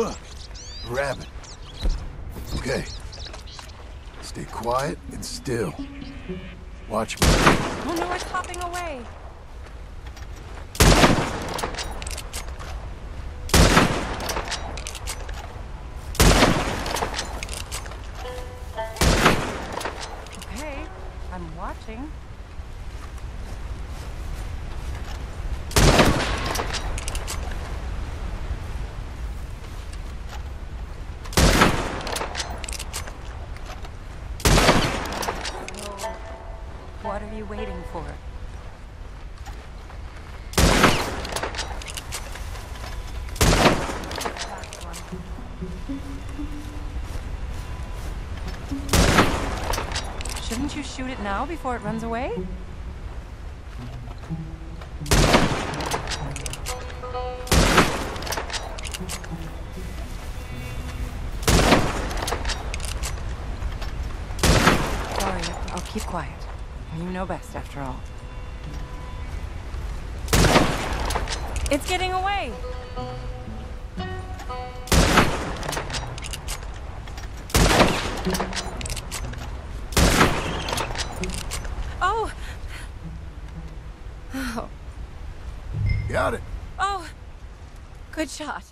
look. Rabbit. Okay. Stay quiet and still. Watch me. Oh no, it's hopping away. Okay, I'm watching. What are you waiting for? Shouldn't you shoot it now before it runs away? Sorry, I'll keep quiet. You know best, after all. It's getting away! Oh! Oh, Got it. oh! Good shot.